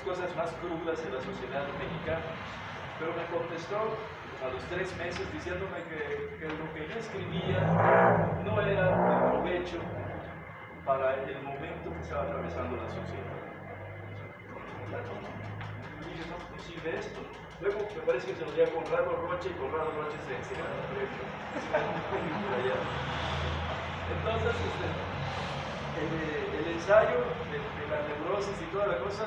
cosas más crudas de la sociedad mexicana. Pero me contestó a los tres meses diciéndome que, lo que yo escribía no era de provecho para el momento que estaba atravesando la sociedad. Y dije, no, no sirve esto. Luego me parece que se lo dio a Conrado Roche y Conrado Roche se, premio. Entonces, este, el, el ensayo de, de la neurosis y toda la cosa,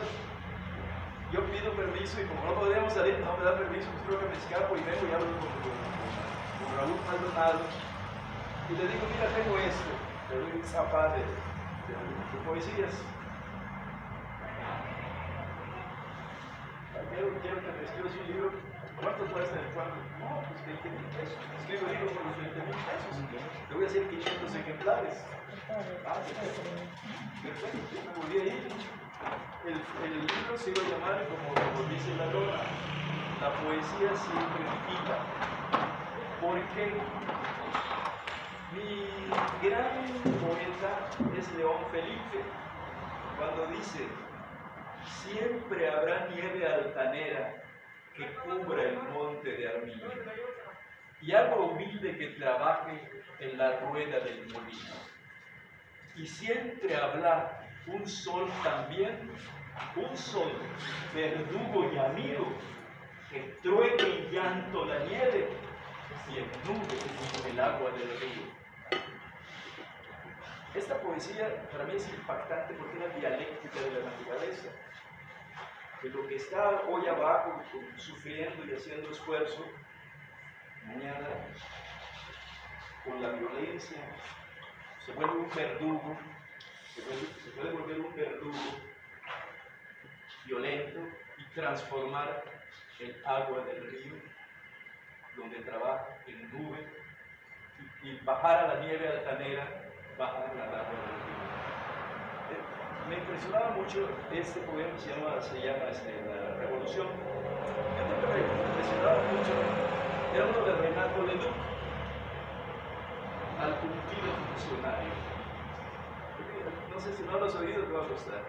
yo pido permiso y como no podríamos salir, no me da permiso, pues creo que me escapo y vengo y hablo con, con, Raúl Maldonado. Y le digo, mira, tengo esto, le doy un zapa de, de, de poesías. Quiero, quiero que me escribas un libro. ¿Cuánto cuesta el cuadro? No, pues 20 mil pesos. Escribo libros por los 20 mil pesos. Te voy a hacer 500 ejemplares. Ah, perfecto. Sí, me volví a ir. El, libro se iba a llamar, como, como dice la lona, La poesía siempre digita. Porque mi gran poeta es León Felipe, cuando dice, siempre habrá nieve altanera que cubra el monte de Armiño y agua humilde que trabaje en la rueda del molino. Y siempre habrá un sol también, un sol verdugo y amigo que truene y llanto la nieve y nube el agua del río. Esta poesía para mí es impactante porque es la dialéctica de la naturaleza. Que lo que está hoy abajo sufriendo y haciendo esfuerzo, mañana con la violencia se vuelve un verdugo, se puede, volver un verdugo violento y transformar el agua del río, donde trabaja en nube, y, bajar a la nieve altanera, bajar al agua del río. Eh, Me impresionaba mucho este poema se llama, se llama este, La Revolución. Que me impresionaba mucho, era uno de Renato Leduc, al cumplido funcionario. No sé si no lo has oído, te va a gustar.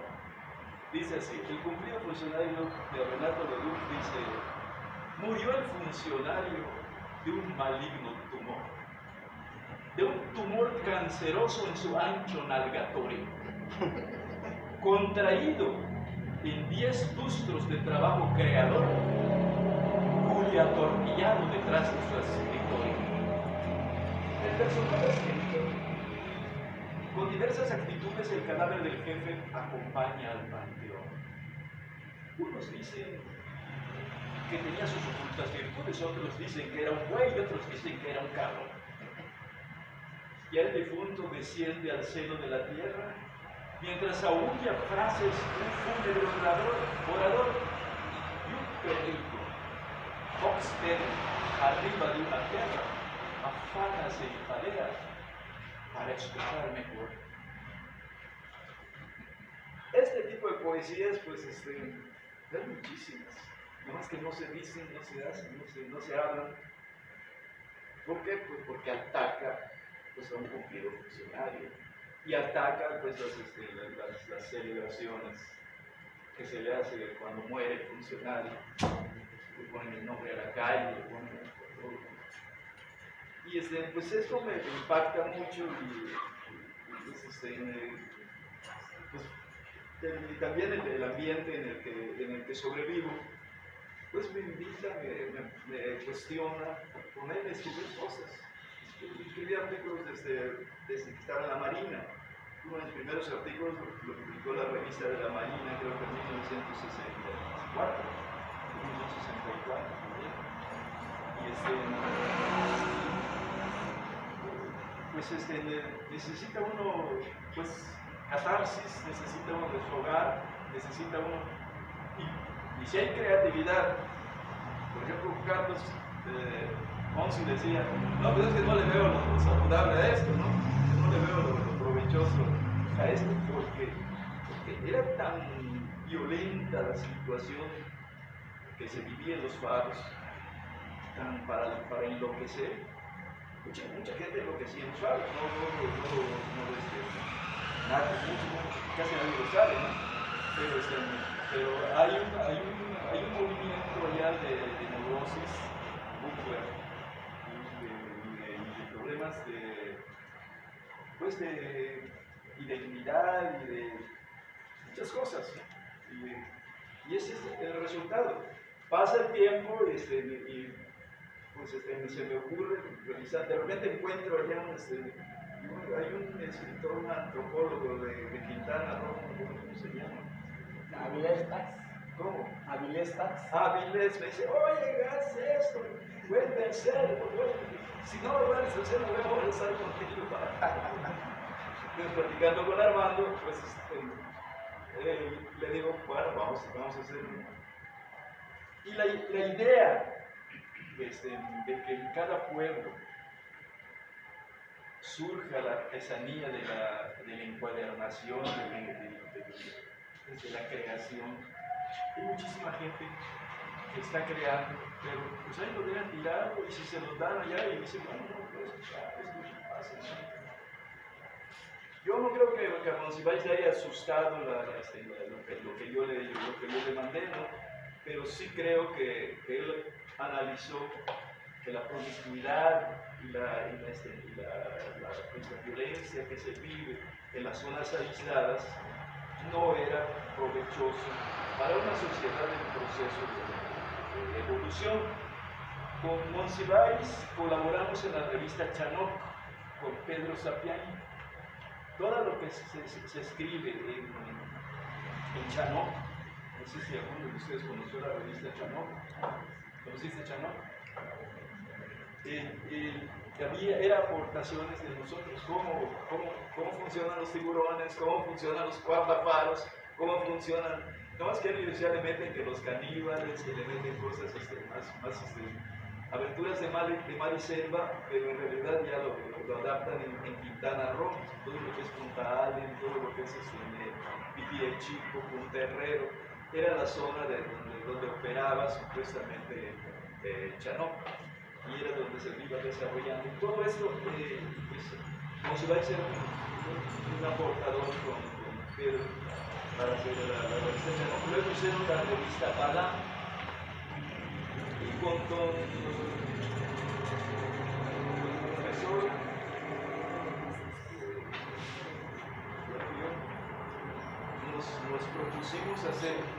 Dice así, el cumplido funcionario de Renato Leduc dice, murió el funcionario de un maligno tumor, de un tumor canceroso en su ancho nalgatorio, contraído en diez lustros de trabajo creador, cuya atornillado detrás de su escritorio. El personaje con diversas actitudes el cadáver del jefe acompaña al panteón. Unos dicen que tenía sus ocultas virtudes, otros dicen que era un buey otros dicen que era un carro. Y el difunto desciende al seno de la tierra mientras aúlla frases un fúnebre orador, y un perrito, foxter, arriba de una tierra, afánase y padea para escuchar mejor. Este tipo de poesías, pues, este, hay muchísimas. No más que no se dicen, no se hacen, no se, no se hablan. ¿Por qué? Pues porque ataca pues, a un cumplido funcionario y ataca pues, las, este, celebraciones que se le hace cuando muere el funcionario. Le ponen el nombre a la calle, le ponen. Y este, pues esto me impacta mucho y, pues, este, pues, y también el, ambiente en el, que, en el que sobrevivo, pues me invita, me, me, me cuestiona, ponerme a escribir cosas. Escribí artículos desde, desde que estaba en la Marina. Uno de los primeros artículos lo, lo publicó la revista de la Marina, creo que en 1964, 1964 también. Y este, pues este, necesita uno, pues, catarsis, necesita uno desfogar, necesita uno. Y, si hay creatividad, por ejemplo, Carlos eh, decía, no, pues es que no le veo lo, saludable a esto, ¿no? No le veo lo, lo provechoso a esto, porque, porque, era tan violenta la situación que se vivía en los faros, tan para, para enloquecer Mucha, mucha gente enloquecía, no sabe, no, no, no, no, este, nada, mucho, casi nadie lo sabe, ¿no? Pero, este, pero hay, un, hay, un, hay un movimiento allá de, de neurosis muy fuerte, de, de, problemas de, pues de identidad y de muchas cosas. Y, y ese es el resultado. Pasa el tiempo este, y pues este, se me ocurre revisar, de repente encuentro allá este, hay un escritor, un antropólogo de, de Quintana Roo, ¿cómo se llama? Avilés Tax. ¿Cómo? Avilés Tax. Ah, Avilés me dice, oye, haz esto, vuelve a hacerlo, si no lo vuelves a hacer, no voy a regresar contigo. Entonces, platicando con Armando, pues este, eh, le digo, bueno, vamos, vamos a hacerlo. Y la, la idea este, de que en cada pueblo surja la artesanía de la, de la encuadernación, de, la creación. Hay muchísima gente que está creando, pero pues ahí lo dejan tirado y si se los dan allá y dicen, bueno, no, pues ya, esto pasa. Yo no creo que, que a le haya asustado este, lo, que, lo, que yo le, lo que yo le mandé, ¿no? Pero sí creo que, que él analizó que la promiscuidad y la, y la, este, pues, la, violencia que se vive en las zonas aisladas no era provechosa para una sociedad en proceso de, evolución. Con Monsiváis colaboramos en la revista Chanoc con Pedro Sapiani. Todo lo que se, escribe en, en Chanoc, si alguno de ustedes conoció la revista Chanoc, ¿conociste Chanoc? había, era aportaciones de nosotros, cómo, cómo, cómo funcionan los tiburones, cómo funcionan los guardafaros, cómo funcionan. No más que a la le meten que los caníbales, que le meten cosas este, más, más este, aventuras de mar, de y selva, pero en realidad ya lo, lo, adaptan en, Quintana Roo, todo lo que es Punta Allen, todo lo que es este, Chico, Punta Herrero, era la zona de donde, operaba supuestamente eh, y era donde se iba desarrollando. Todo esto, eh, pues, como se va a hacer un, un aportador con, con, para hacer la, revista Chanó. Luego hicieron la revista Bala y con, con, el profesor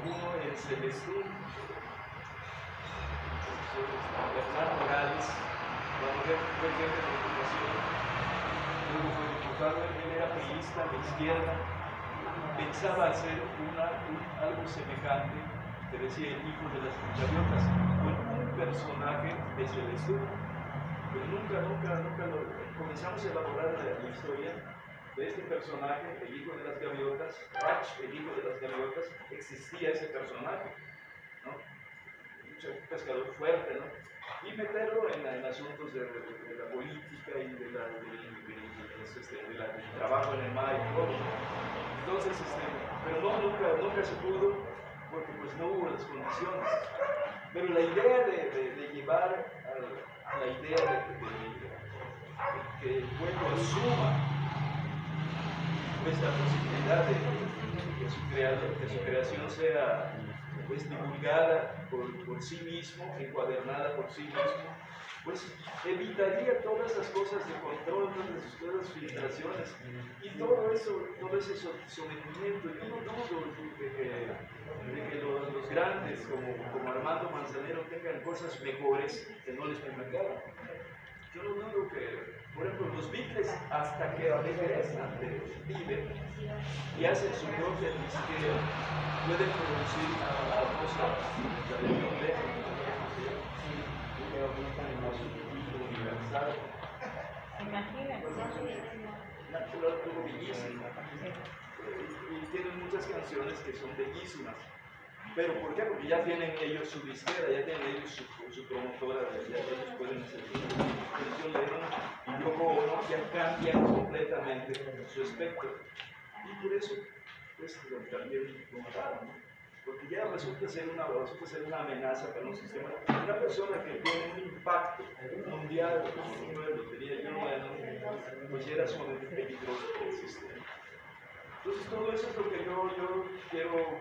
uno en Celestún Bernardo Morales, cuando fue jefe de educación, luego fue diputado, él era periodista de izquierda, pensaba hacer una, algo semejante, te decía el hijo de las gaviotas, con un personaje de Celestún, pero nunca, nunca, nunca lo comenzamos a elaborar la, historia de este personaje, el hijo de las gaviotas, Rach, el hijo de las gaviotas, existía ese personaje, ¿no? un pescador fuerte, ¿no? Y meterlo en, asuntos de, la política y de la, este, del trabajo en el mar y todo. Entonces, este, pero no, nunca, nunca se pudo porque pues no hubo las condiciones. Pero la idea de, llevar a, la idea de, que el pueblo asuma esta posibilidad de que su, creación, que su creación sea pues divulgada por, por, sí mismo, encuadernada por sí mismo, pues evitaría todas esas cosas de control, todas esas filtraciones y todo eso, todo ese sometimiento. Yo no dudo de que, de que los, los, grandes como, como Armando Manzanero tengan cosas mejores que no les permitaron. Yo no dudo que por ejemplo, los Beatles, hasta que regresan de viven y hacen su propia disquera, pueden producir a cosas de universal. Imagínate, algo bellísimo. Y tienen muchas canciones que son bellísimas. ¿Pero por qué? Porque ya tienen ellos su disquera, ya tienen ellos su, su promotora, ya ellos pueden hacer su y luego ya cambian completamente su espectro. Y por eso, pues también contaron, ¿no? porque ya resulta ser, una, resulta ser una amenaza para un sistema. Una persona que tiene un impacto mundial, como lo tenía yo, pues era sumamente peligroso para el sistema. Entonces todo eso es lo que yo, yo quiero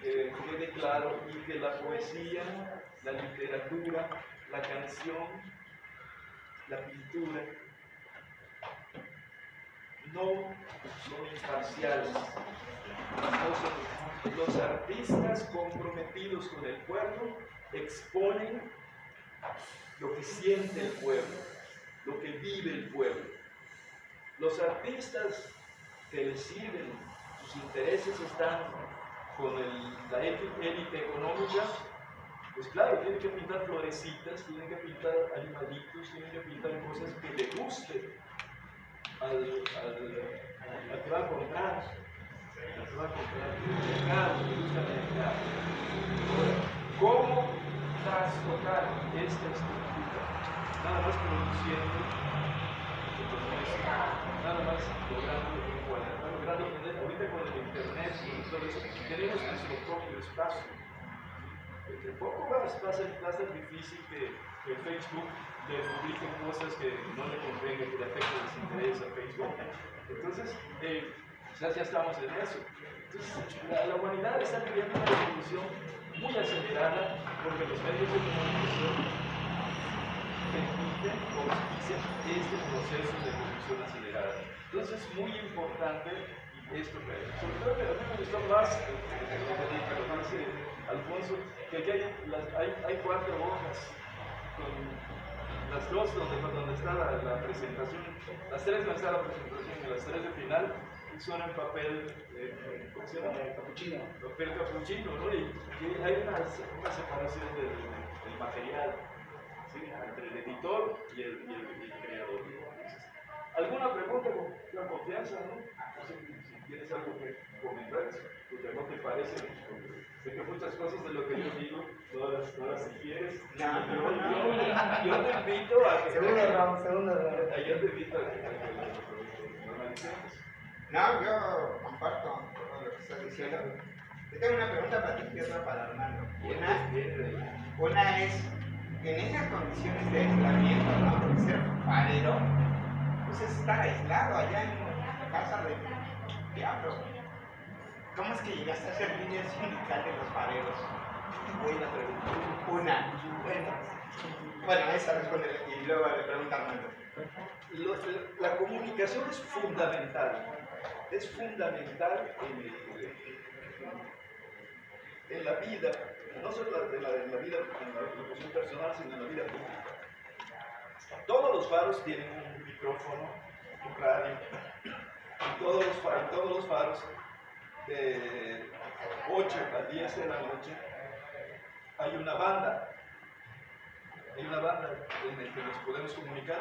que quede claro y que la poesía, la literatura, la canción, la pintura, no son imparciales. Los, los artistas comprometidos con el pueblo exponen lo que siente el pueblo, lo que vive el pueblo. Los artistas que le sirven, sus intereses están con la élite económica, pues claro, tienen que pintar florecitas, tienen que pintar animalitos, tienen que pintar cosas que le gusten al, al, al que va a comprar. Al que va a comprar. El mercado, le gusta el mercado. ¿Cómo trastocar esta estructura? Nada más produciendo nada más logrando igualdad, logrando tener, ahorita con el internet y todo eso, tenemos nuestro propio espacio. Entre poco va, a ser, va a ser difícil que, que Facebook le publique cosas que no le convenga, que le afecten los intereses a Facebook. Entonces, eh, ya, ya estamos en eso. Entonces, la, la humanidad está viviendo una revolución muy acelerada porque los medios de comunicación permiten o auspician este proceso de evolución acelerada. Entonces es muy importante esto, sobre todo que a mí me gustó más eh, eh, lo dice Alfonso, que aquí hay, las- hay, hay cuatro hojas con las dos donde, donde está la, la presentación, las tres donde está la presentación y las tres de final son en papel, eh, ¿cómo se llama? Capuchino. papel capuchino, ¿no? Y, y hay una, una separación del, del material ¿sí? entre el editor y el, y el- y el creador. ¿Alguna pregunta con, con confianza, no? No sé si tienes algo que comentar, porque no te parece. Sé que muchas cosas de lo que yo digo no las, no las quieres. No, yo, yo, yo te invito a que. Segundo round, segundo round. Yo te invito a que, a que lo normalicemos. No, yo comparto todo lo que estás diciendo. Yo tengo una pregunta para ti y otra para Armando. Una, una es, en esas condiciones de aislamiento, ¿no? Porque ser farero, pues es estar aislado allá en la casa del diablo. ¿Cómo es que llegaste a ser líder sindical de los fareros? Buena pregunta. Una. Bueno, bueno esa responde y luego le pregunta Armando. Lo- la comunicación es fundamental. Es fundamental en, en la vida, no solo en la, vida, en la locución personal, sino en la vida pública. Todos los faros tienen un micrófono, un radio, y todos los, fa- en todos los faros, de 8 a 10 de la noche, hay una banda. Hay una banda en la que nos podemos comunicar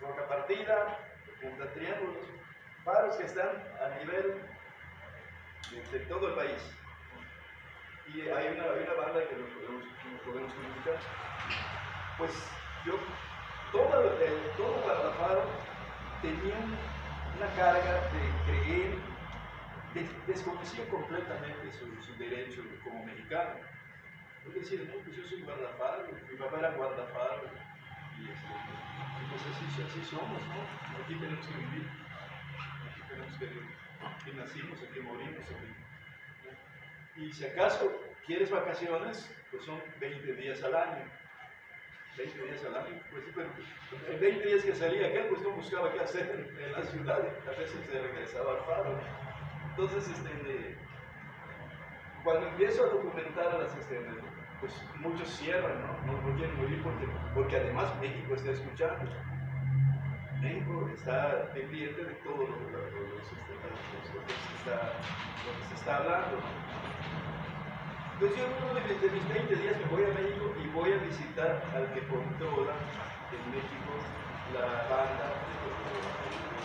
roca partida, punta triángulos, faros que están a nivel de todo el país. Y hay una, hay una banda que nos podemos, que nos podemos comunicar. Pues yo, todo, el, todo Guadalajara tenía una carga de creer, de, desconocía completamente su, su derecho como mexicano. Porque decían, no, pues yo soy guardafaro, mi papá era guardafaro, y este, pues así, así somos, ¿no? Aquí tenemos que vivir, aquí tenemos que vivir, aquí nacimos, aquí morimos, aquí. Y si acaso quieres vacaciones, pues son 20 días al año. 20 días al año, pues pero en 20 días que salía aquel, pues no buscaba qué hacer en, la ciudad, a veces se regresaba al faro. Entonces, este, cuando empiezo a documentar las este, pues muchos cierran, ¿no? No, quieren morir porque, porque además México está escuchando. México está pendiente de todo lo, lo- este, que se está hablando. Entonces yo en uno de mis, de mis 20 días me voy a México y voy a visitar al que controla en México la banda de los,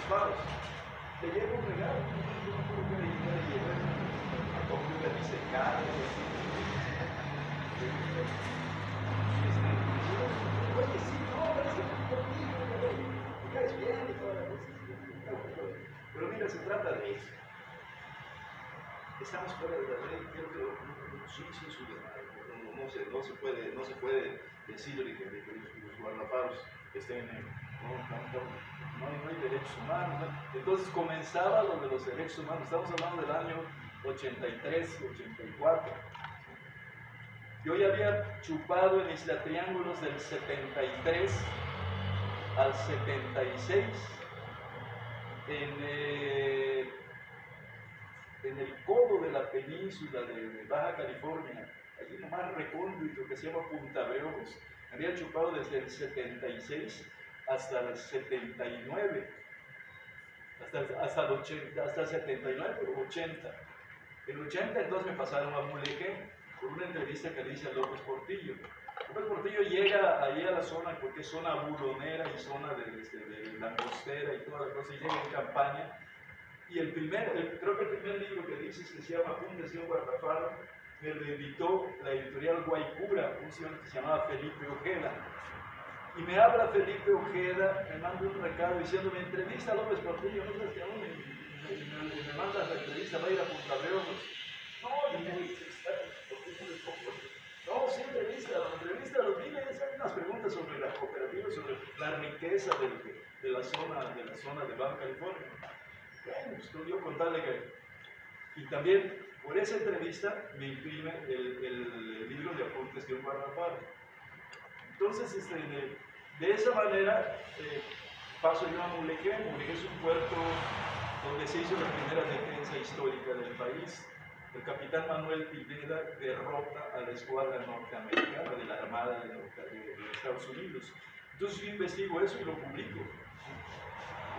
de. Le llevo un regalo, yo no creo que le llevo a comprar dice caro, Oye, sí, no, pero es que conmigo, me caes bien y toda la cosa. Pero mira, se trata de eso. Estamos fuera de la ley, creo que no, se, puede, no se puede decir de que, de que los, guardafaros estén en, no, no, hay, derechos humanos. ¿no? Entonces comenzaba lo de los derechos humanos, estamos hablando del año 83, 84. Yo ya había chupado en Isla Triángulos del 73 al 76 en, eh, en el codo de la península de, de Baja California, allí nomás recóndito que se llama Punta Breogos, había chupado desde el 76 hasta el 79, hasta, hasta, el 80, hasta el 79, pero 80. En el 80 entonces me pasaron a Mulegé por una entrevista que le hice a López Portillo. López Portillo llega ahí a la zona, porque es zona bulonera y zona de, de, de la costera y toda la cosa, y llega en campaña. Y el primer, creo que el primer libro que dices que se llama un Guardafaro, me lo editó la editorial Guaycura, un señor que se llamaba Felipe Ojeda. Y me habla Felipe Ojeda, me manda un recado diciéndome, entrevista a López Portillo, no sé si aún me, me, me, la entrevista, va a ir a Punta. No, yo no sí, entrevista, entrevista, dile, hay unas preguntas sobre la cooperativa, sobre la riqueza de, de, la, zona, de la zona de Baja California. Bueno, yo contarle que... Y también, por esa entrevista, me imprime el, el libro de apuntes de un guardafaro. Entonces, este, de, de, esa manera, eh, paso yo a Mulegé. Mulegé es un puerto donde se hizo la primera defensa histórica del país. El capitán Manuel Pineda derrota a la escuadra norteamericana de la Armada de, de, de Estados Unidos. Entonces yo investigo eso y lo publico.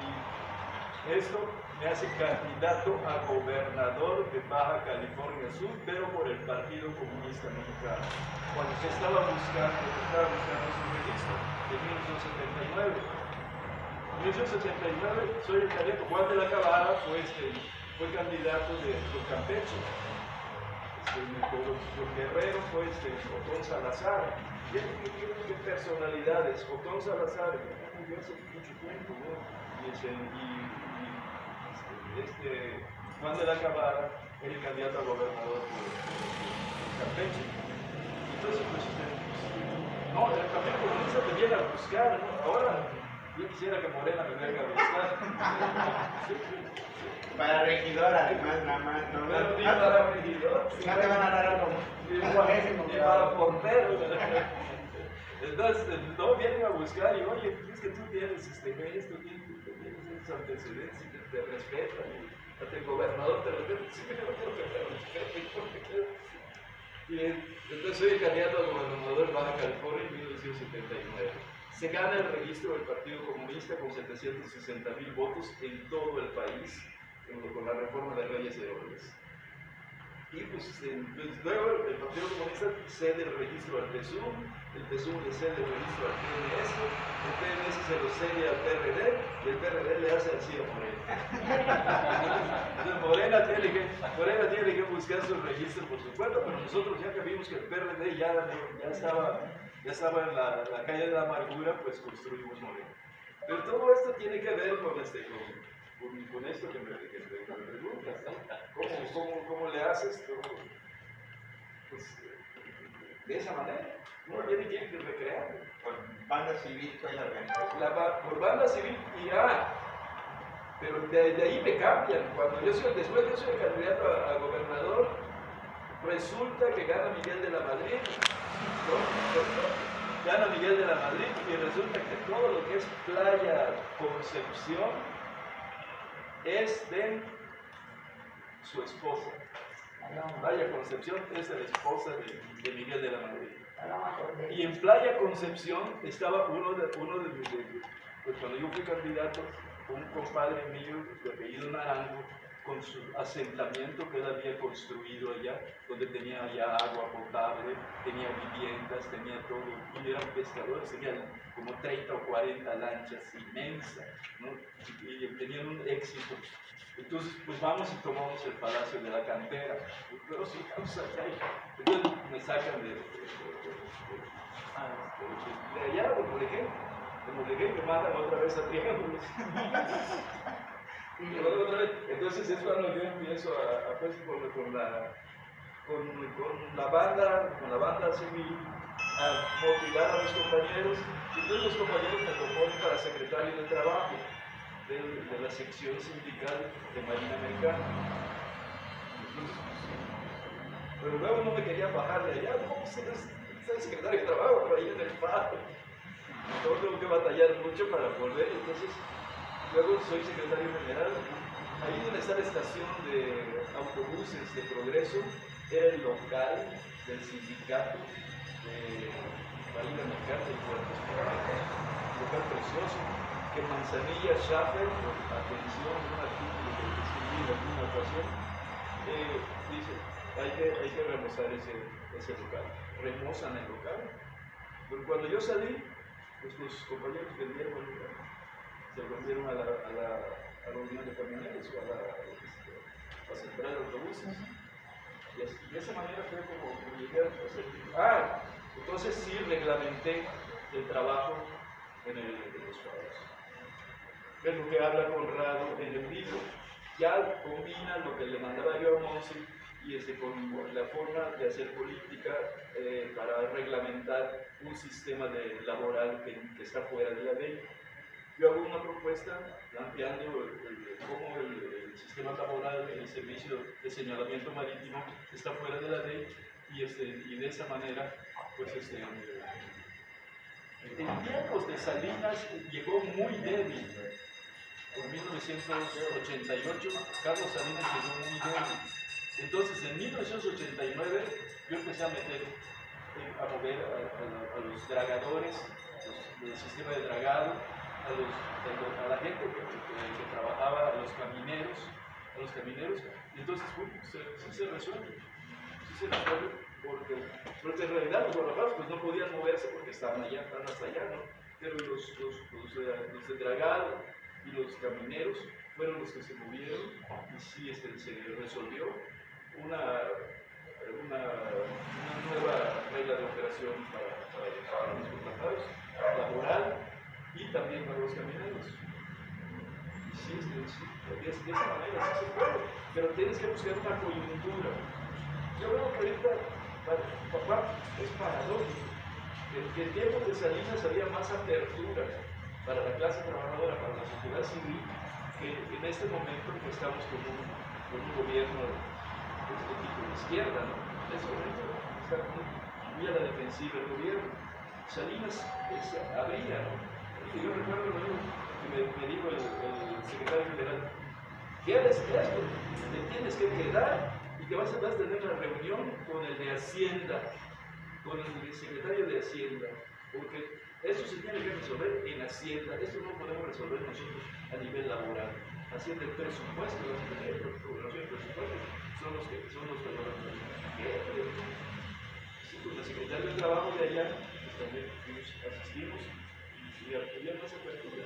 Y esto me hace candidato a gobernador de Baja California Sur, pero por el Partido Comunista Mexicano, cuando se estaba buscando, se estaba buscando su registro en 1979. En 1979 soy el candidato, Juan de la Cabada fue, este, fue candidato de, de Campeche. Este, los Guerrero fue este, Otón Salazar. ¿Qué, qué, qué, personalidades? Otón Salazar, yo hace mucho tiempo, ¿no? Y, este, y este, Juan de la Cabada era el candidato a gobernador por, por Campeche. Entonces, pues, no, el Partido Comunista te viene a buscar, ¿no? Ahora, yo quisiera que Morena me venga a buscar. Para regidor, además, nada más. No, no, ni para regidor, no te van a dar algo. ni para, portero. Entonces, no vienen a buscar y, oye, es que tú tienes este esto, tienes, tienes esos antecedentes y te, respetan. Hasta el gobernador te respeta. Sí, no quiero que y entonces soy el candidato a gobernador de Baja California en 1979. Se gana el registro del Partido Comunista con 760 mil votos en todo el país con la reforma de Reyes Herodes. Y pues, pues, luego el Partido Comunista cede el registro al PSUM, el PSUM le cede el registro al PNS, el PNS se lo cede al PRD y el PRD le hace así a Morena. Entonces Morena tiene, que, Morena tiene que buscar su registro por su cuenta, pero nosotros ya que vimos que el PRD ya, ya estaba, ya estaba en la, la calle de la amargura, pues construimos Morena. Pero todo esto tiene que ver con este, con, con, con esto que me, que me, preguntas, ¿no? ¿Cómo, cómo, ¿Cómo, le haces? ¿Cómo? Pues de esa manera. Uno tiene que recrear. Por banda civil, toda la por banda civil y ah, pero de, de, ahí me cambian. Cuando yo soy, después yo soy candidato a, a gobernador, resulta que gana Miguel de la Madrid. ¿no? Gana Miguel de la Madrid y resulta que todo lo que es Playa Concepción es de su esposa. Playa Concepción es la esposa de, Miguel de la Madrid. Y en Playa Concepción estaba uno de, uno de, de pues cuando yo fui candidato, un compadre mío de apellido Naranjo, con su asentamiento que él había construido allá, donde tenía ya agua potable, tenía viviendas, tenía todo, y eran pescadores, tenían como 30 o 40 lanchas inmensas, ¿no? y, tenían un éxito entonces, pues vamos y tomamos el palacio de la cantera. Pero si vamos allá, entonces me sacan de, de, de, de allá, de Mulegé. De Mulegé me mandan otra vez a Triángulos. Entonces es cuando yo empiezo a, a pues, con, la, con, la banda, con la banda civil, a motivar a mis compañeros. Y entonces los compañeros me proponen para secretario de trabajo de la sección sindical de Marina Americana. Entonces, pero luego no me quería bajar de allá, no, pues eres, eres secretario de trabajo, por ahí en el paro. Luego tengo que batallar mucho para volver, entonces luego soy secretario general. Ahí donde está la estación de autobuses de Progreso, era el local del sindicato de Marina Mercante y Puertos. Un local precioso que Manzanilla Schaffer, por atención de un artículo que escribí en alguna ocasión, eh, dice, hay que, hay que remozar ese, ese local. Remozan el local. Pero cuando yo salí, pues los compañeros vendieron el local. Se vendieron a la, a la, a la unión de camioneros o a la, este, a central de autobuses. Y así- de esa manera fue como llegué a hacer. Ah, entonces sí reglamenté el trabajo en, el, en los faros. Es lo que habla Conrado en el libro. Ya combina lo que le mandaba yo a Monsi y este, con la forma de hacer política eh, para reglamentar un sistema de laboral que, que está fuera de la ley. Yo hago una propuesta planteando el- el- cómo el, el sistema laboral, el servicio de señalamiento marítimo está fuera de la ley y, este, y de esa manera, pues este, en tiempos de Salinas llegó muy débil. En 1988 Carlos Salinas llegó muy débil. Entonces en 1989 yo empecé a meter, eh, a mover a, los dragadores del sistema de dragado, a, la gente que, trabajaba, a los camineros, a los camineros. Y entonces sí se resuelve, sí se resuelve, porque, porque en realidad los guardapalos pues no podían moverse porque estaban allá, estaban hasta allá, ¿no? Pero los, los, los, los de dragado y los camineros fueron los que se movieron y sí este, se resolvió una, una, nueva regla de operación para, para para los contratados, laboral y también para los camineros. Sí, este, sí, de, de esa manera sí se puede, pero tienes que buscar una coyuntura. Yo veo que ahorita, pa- papá, es paradójico. Que en tiempos de Salinas había más apertura para la clase trabajadora, para la sociedad civil, que en este momento que estamos con un, gobierno pues, de tipo de izquierda, ¿no? En este momento está muy, a la defensiva el gobierno. Salinas es, abría, ¿no? Y yo recuerdo lo mismo que me, me dijo el, el secretario general, quieres esto, te tienes que quedar y que vas a, tener una reunión con el de Hacienda, con el secretario de Hacienda, porque eso se tiene que resolver en Hacienda, eso no podemos resolver nosotros a nivel laboral. Hacienda el presupuesto, la Secretaría de Presupuestos son los que son los que lo con la Secretaría del Trabajo de allá, pues también asistimos y había más apertura.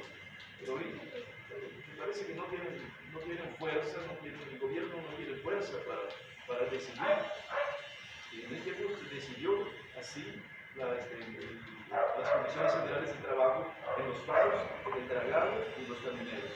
Pero ahorita eh, me parece que no tienen, no tienen fuerza, no tienen, el gobierno no tiene fuerza para, para decidir. Y en este tiempo se decidió así este, las condiciones generales de trabajo en los faros, el dragado y los camineros.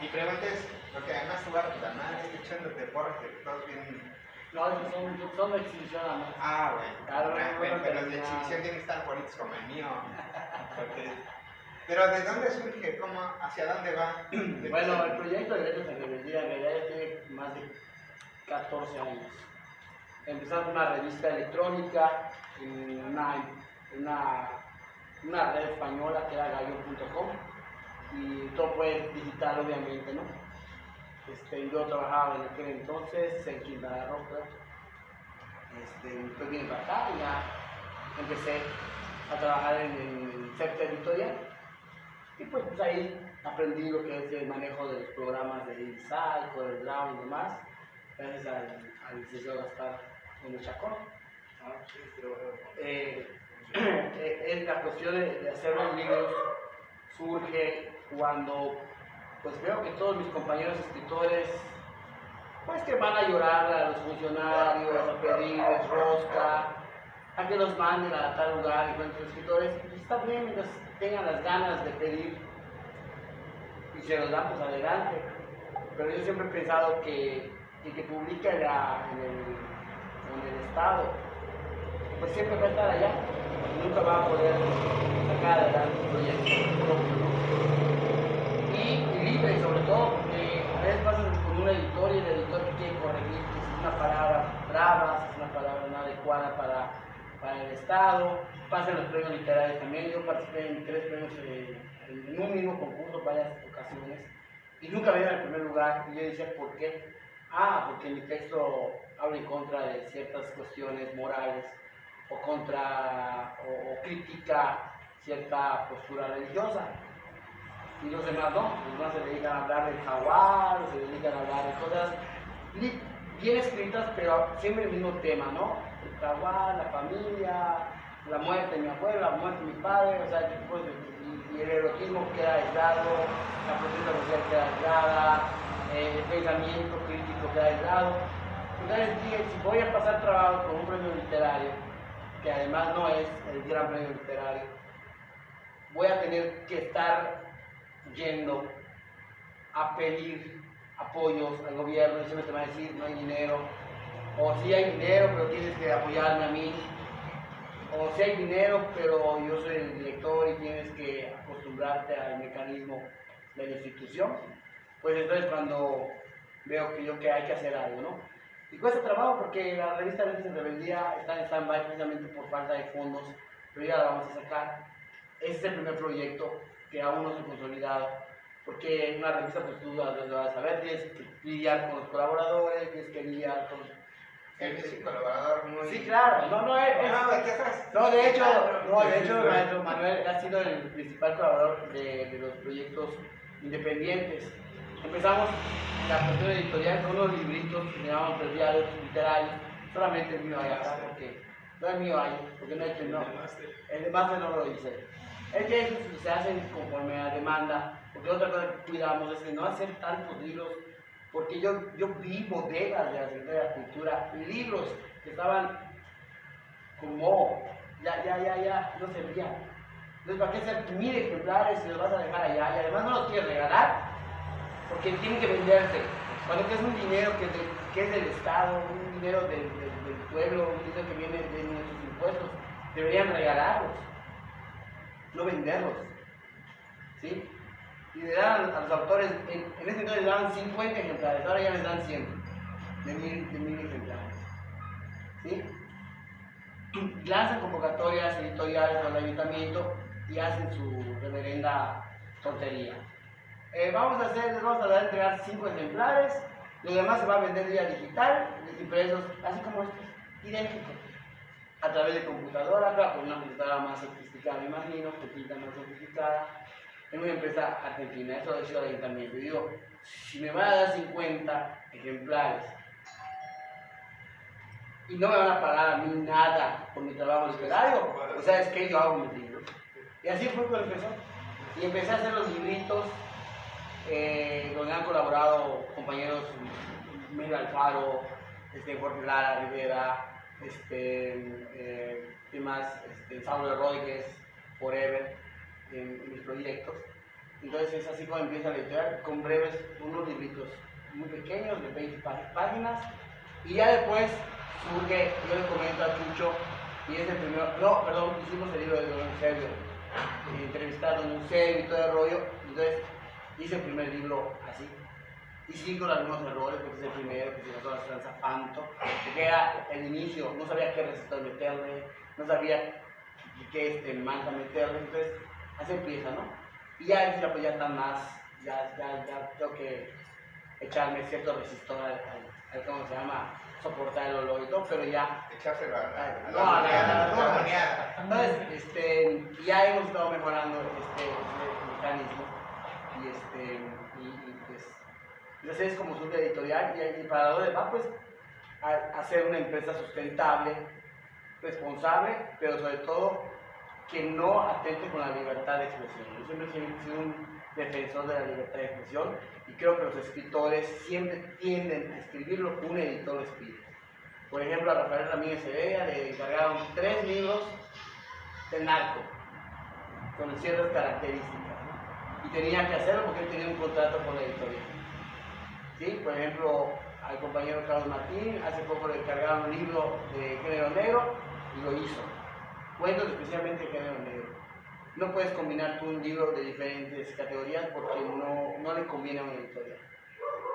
Mi pregunta es, porque además tú vas a echándote que todos vienen. No, esos son, son de exhibición nada más. Ah, bueno. Claro, Ah, no, bueno, no, pero los de exhibición tienen que estar bonitos como el mío. Porque- Pero ¿de dónde surge? ¿Cómo? ¿Hacia dónde va? ¿De qué Bueno, el proyecto de derechos en rebeldía en realidad ya tiene más de 14 años. Empezamos una revista electrónica en una, una, una red española que era gallo.com y todo fue digital obviamente, ¿no? Este, yo trabajaba en aquel entonces en Quintana Roo. Este, después vine para acá y ya empecé a trabajar en el sector editorial. Y pues, pues ahí aprendí lo que es el manejo de los programas de Insight, Corel Draw y demás, gracias al, al licenciado Gaspar en Chacón. Ah, trabajaba. Eh, eh, la cuestión de, de hacer los libros surge cuando pues veo que todos mis compañeros escritores pues que van a llorar a los funcionarios, a pedirles rosca, a que los manden a tal lugar y cuenten escritores, pues está bien tengan las ganas de pedir y se los dan pues adelante. Pero yo siempre he pensado que el que publica en, la- en el, en el estado, pues siempre va a estar allá. nunca va a poder sacar adelante un proyecto. Y, sobre todo, porque a veces pasas con un editor y el editor te quiere corregir que si es una palabra brava, si es una palabra no adecuada para, para el Estado. Pasan los premios literarios también. Yo participé en tres premios eh, en un mismo concurso, varias ocasiones, y nunca me dieron el primer lugar. Y yo decía, ¿por qué? Ah, porque mi texto habla en contra de ciertas cuestiones morales o contra o, o critica cierta postura religiosa. Y los demás no, los demás se dedican a hablar del jaguar, se dedican a hablar de cosas bien escritas, pero siempre el mismo tema, ¿no? El jaguar, la familia, la muerte de mi abuelo, la muerte de mi padre, o sea, y el erotismo queda aislado, la protesta social queda aislada, eh, el pensamiento crítico queda aislado. Entonces dije, si voy a pasar trabajo con un premio literario, que además no es el gran premio literario, voy a tener que estar yendo a pedir apoyos al gobierno y siempre te va a decir no hay dinero, o si hay dinero pero tienes que apoyarme a mí, o si hay dinero pero yo soy el director y tienes que acostumbrarte al mecanismo de la institución, pues entonces cuando veo que yo que hay que hacer algo, ¿no? Y cuesta trabajo porque la revista Lentes en Rebeldía está en stand-by precisamente por falta de fondos, pero ya la vamos a sacar. Ese es el primer proyecto que aún no se ha consolidado, porque en una revista pues tú lo vas a saber, tienes que lidiar con los colaboradores, tienes que lidiar con... Eres un colaborador muy... Sí, claro, no, no, es... No. No, de hecho, no, de hecho, maestro Manuel ha sido el principal colaborador de, de los proyectos independientes. Empezamos la cuestión editorial con unos libritos que llamaban diarios literarios, solamente el mío hay acá, porque no el mío hay, porque no es que no, el demás no lo hice. Es que eso se hacen conforme a demanda, porque otra cosa que cuidamos es que no hacer tantos libros, porque yo, yo vi bodegas de la de la Cultura, libros que estaban como ya, ya, ya, ya, no servían. Entonces, ¿para qué hacer mil ejemplares si los vas a dejar allá? Y además no los quieres regalar, porque tienen que venderse. Cuando es un dinero que, de- es del Estado, un dinero del- del pueblo, un dinero que viene de nuestros impuestos, deberían regalarlos, no venderlos. ¿Sí? Y le dan a los autores, en, en ese entonces le daban 50 ejemplares, ahora ya les dan 100 de mil, de mil ejemplares. ¿Sí? lanzan convocatorias editoriales con el ayuntamiento y hacen su reverenda tontería. Eh, vamos a hacer, les vamos a dar entregar cinco ejemplares, lo demás se va a vender vía digital, impresos, así como estos, idénticos, a través de computadora, claro, con una computadora más sofisticada, me imagino, poquita más sofisticada, en una empresa argentina, eso decía el ayuntamiento. Y digo, si me van a dar 50 ejemplares y no me van a pagar a mí nada por mi trabajo literario, o sea, es que yo hago mis libros. Y así fue como empezó. Y empecé a hacer los libritos eh, donde han colaborado compañeros Miguel Alfaro, este, Jorge Lara Rivera, este, eh, ¿qué más? Este, Saulo Rodríguez, Forever, en, mis proyectos. Entonces es así como empieza la editorial, con breves, unos libritos muy pequeños, de 20 pá- páginas, y ya después surge, yo le comento a Chucho, y es el primero, no, perdón, hicimos el libro de Don Eusebio, y entrevisté a Don Eusebio y todo el rollo, entonces hice el primer libro así, y sí con algunos errores, porque es el primero, que las horas están zafando, porque era el inicio, no sabía qué resistor meterle, no sabía qué- este, manta meterle, entonces así empieza, ¿no? Y ya decía, pues ya está más, ya, ya, ya tengo que echarme cierto resistor al, al, al ¿cómo se llama? Soportar el olor y todo, pero ya Echárselo a la, no, a la entonces, este, ya hemos estado mejorando este, este mecanismo y, este, entonces es como su editorial y, para dónde va, pues, hacer una empresa sustentable, responsable, pero sobre todo que no atente con la libertad de expresión. Yo siempre he sido un defensor de la libertad de expresión y creo que los escritores siempre tienden a escribir lo que un editor les. Por ejemplo, a Rafael Ramírez Heredia le encargaron tres libros de narco, con ciertas características, y tenía que hacerlo porque él tenía un contrato con la editorial. ¿Sí? Por ejemplo, al compañero Carlos Martín, hace poco le encargaron un libro de género negro y lo hizo. cuentos especialmente género negro. No puedes combinar tú un libro de diferentes categorías porque no, no le conviene a una editorial.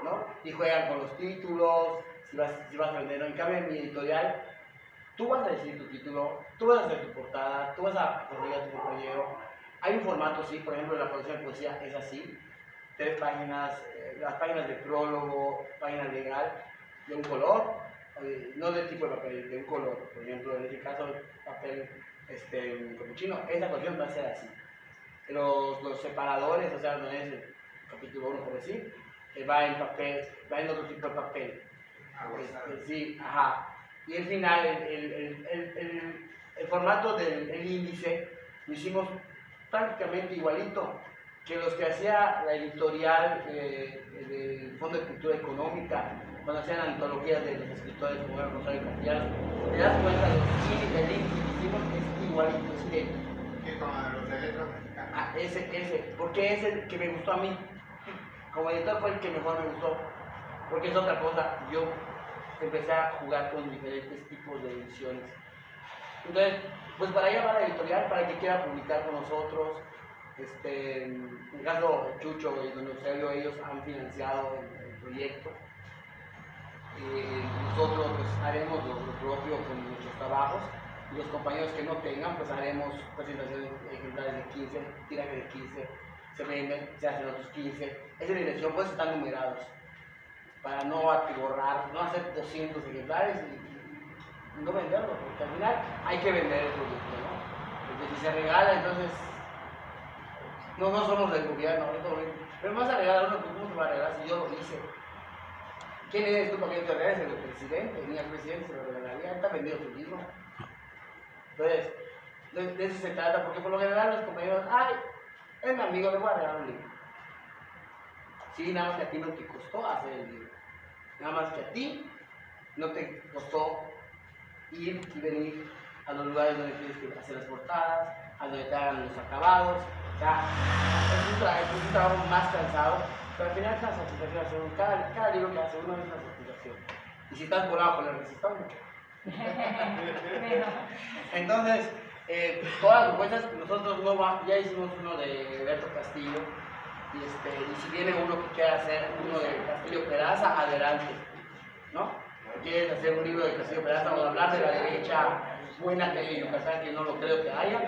¿no? Y juegan con los títulos, si vas, si vas a vender. En cambio, en mi editorial, tú vas a decir tu título, tú vas a hacer tu portada, tú vas a conseguir a tu compañero. Hay un formato, sí, por ejemplo, la producción de poesía es así, tres páginas, eh, las páginas de prólogo, página legal, de un color, eh, no del tipo de papel, de un color. Por ejemplo, en este caso, papel este, capuchino, esa cuestión va a ser así. Los, los separadores, o sea, no es el capítulo 1 por decir, eh, va en papel, va en otro tipo de papel. Ah, Este, sí, ajá. Y al final, el, el, el, el, formato del el índice lo hicimos prácticamente igualito que los que hacía la editorial eh, del Fondo de Cultura Económica, cuando hacían antologías de los escritores como era Rosario Castellanos, te das cuenta de los índice que hicimos es igualito, es idéntico. Que como los de letras mexicanas. Ah, ese, ese, porque es el que me gustó a mí. Como editor fue el que mejor me gustó, porque es otra cosa. Yo empecé a jugar con diferentes tipos de ediciones. Entonces, pues para allá va la editorial, para que quiera publicar con nosotros. Este, en el caso Chucho y Don Eusebio, ellos han financiado el, proyecto. Eh, nosotros pues, haremos lo, lo propio con nuestros trabajos y los compañeros que no tengan, pues haremos presentaciones ejemplares de 15, tirajes de 15, se venden, se hacen otros 15. Esa dirección pues están numerados para no atiborrar, no hacer 200 ejemplares y, y no venderlo, porque al final hay que vender el producto, ¿no? Porque si se regala, entonces no, no somos del gobierno, ¿no? pero más a regalar uno, pues, ¿cómo te va a regalar si yo lo hice? ¿Quién eres tú para que te regales? El presidente, ni al presidente se lo regalaría, está vendido su libro. Entonces, de, de, eso se trata, porque por lo general los compañeros, ay, es mi amigo, le voy a regalar un libro. Sí, nada más que a ti no te costó hacer el libro. Nada más que a ti no te costó ir y venir a los lugares donde tienes que hacer las portadas, a donde te hagan los acabados. O sea, es un, tra es un trabajo más cansado, pero al final es una satisfacción cada, cada libro que hace uno es una satisfacción. Y si estás volado con el resistón, Entonces, eh, todas las propuestas, nosotros no va, ya hicimos uno de Berto Castillo, y, este, y si viene uno que quiera hacer uno de Castillo Peraza, adelante, ¿no? ¿Quieres hacer un libro de Castillo Peraza o hablar de la derecha buena que hay en Yucatán, que no lo creo que haya?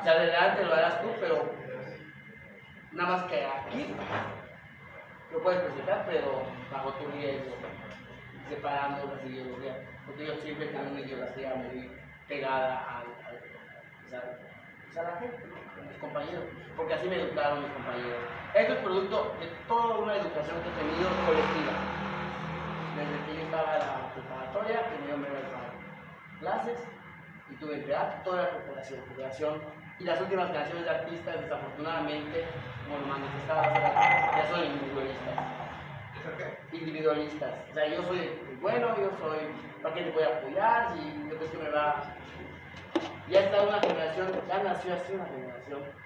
O sea, adelante lo harás tú, pero nada más que aquí lo puedes presentar, pero bajo tu riesgo, separando las ideologías, porque yo siempre tengo una ideología muy pegada al, al, pues a, la gente, a mis compañeros, porque así me educaron mis compañeros. Esto es producto de toda una educación que he tenido colectiva. Desde que yo estaba en la preparatoria, que yo me iba clases, y tuve en teatro, toda la corporación, y las últimas canciones de artistas, desafortunadamente, como lo manifestaba, ya son individualistas. Individualistas. O sea, yo soy el bueno, yo soy, ¿para qué te voy a apoyar? Si yo creo que me va... Ya está una generación, ya nació así una generación